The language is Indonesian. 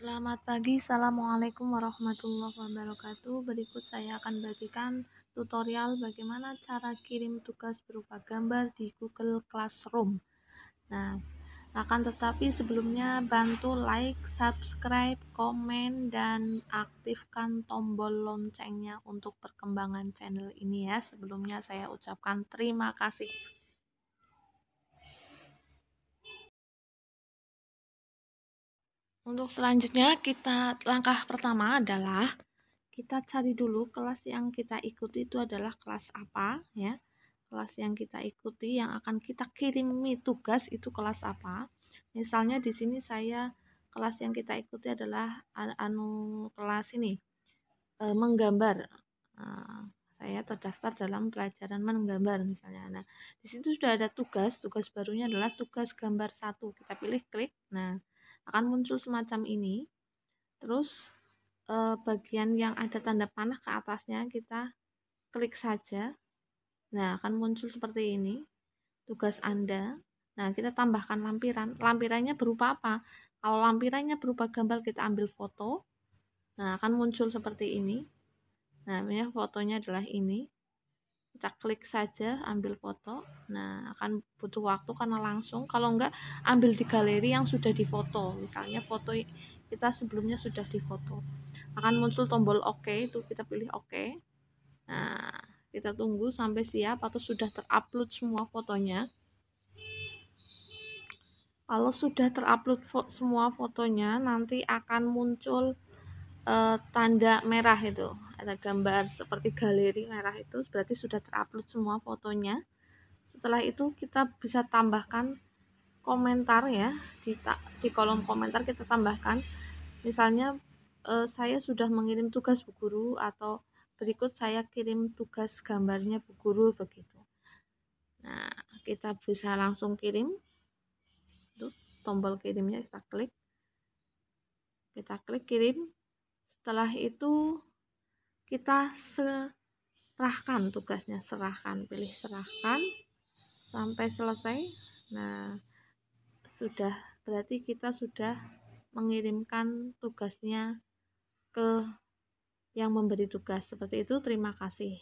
Selamat pagi, Assalamualaikum warahmatullahi wabarakatuh. Berikut saya akan bagikan tutorial bagaimana cara kirim tugas berupa gambar di Google Classroom. Nah, akan tetapi sebelumnya bantu like, subscribe, komen, dan aktifkan tombol loncengnya untuk perkembangan channel ini ya. Sebelumnya saya ucapkan terima kasih. Untuk selanjutnya kita langkah pertama adalah kita cari dulu kelas yang kita ikuti itu adalah kelas apa ya. Kelas yang kita ikuti yang akan kita kirimi tugas itu kelas apa. Misalnya di sini saya kelas yang kita ikuti adalah anu kelas ini e, menggambar. Nah, saya terdaftar dalam pelajaran menggambar misalnya. Nah, di situ sudah ada tugas. Tugas barunya adalah tugas gambar satu. Kita pilih klik. Nah, akan muncul semacam ini. Terus eh, bagian yang ada tanda panah ke atasnya kita klik saja. Nah akan muncul seperti ini tugas Anda. Nah kita tambahkan lampiran. Lampirannya berupa apa? Kalau lampirannya berupa gambar kita ambil foto. Nah akan muncul seperti ini. Nah ini fotonya adalah ini kita klik saja ambil foto. Nah akan butuh waktu karena langsung. Kalau enggak ambil di galeri yang sudah difoto. Misalnya foto kita sebelumnya sudah difoto. Akan muncul tombol OK itu kita pilih OK nah kita tunggu sampai siap atau sudah terupload semua fotonya. Kalau sudah terupload fo semua fotonya nanti akan muncul uh, tanda merah itu ada gambar seperti galeri merah itu berarti sudah terupload semua fotonya. Setelah itu kita bisa tambahkan komentar ya di, di kolom komentar kita tambahkan. Misalnya eh, saya sudah mengirim tugas bu guru atau berikut saya kirim tugas gambarnya bu guru begitu. Nah kita bisa langsung kirim. Itu tombol kirimnya kita klik. Kita klik kirim. Setelah itu kita serahkan tugasnya serahkan pilih serahkan sampai selesai. Nah sudah berarti kita sudah mengirimkan tugasnya ke yang memberi tugas. Seperti itu terima kasih